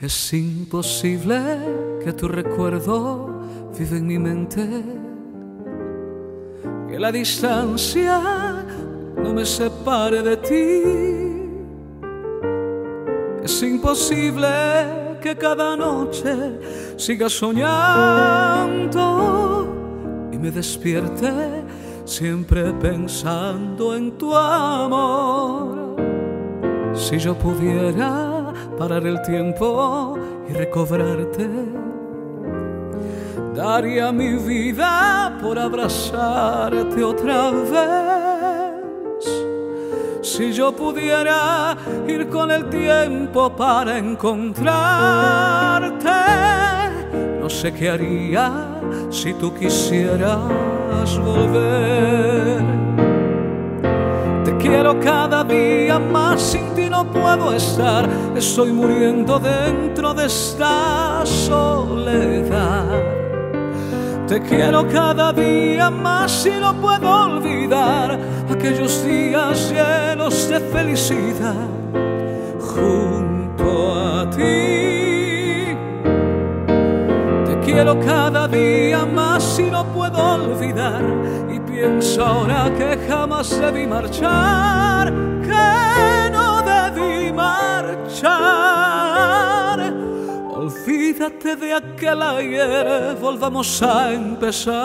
Es imposible que tu recuerdo vive en mi mente, que la distancia no me separe de ti. Es imposible que cada noche siga soñando y me despierte siempre pensando en tu amor. Si yo pudiera parar el tiempo y recobrarte, daría mi vida por abrazarte otra vez. Si yo pudiera ir con el tiempo para encontrarte, no sé qué haría si tú quisieras volver. Quiero cada día más, sin ti no puedo estar. Estoy muriendo dentro de esta soledad. Te quiero cada día más y no puedo olvidar aquellos días llenos de felicidad junto a ti. Te quiero cada día más y no puedo olvidar pienso ahora que jamás debí marchar, que no debí marchar. Olvídate de aquel ayer, volvamos a empezar.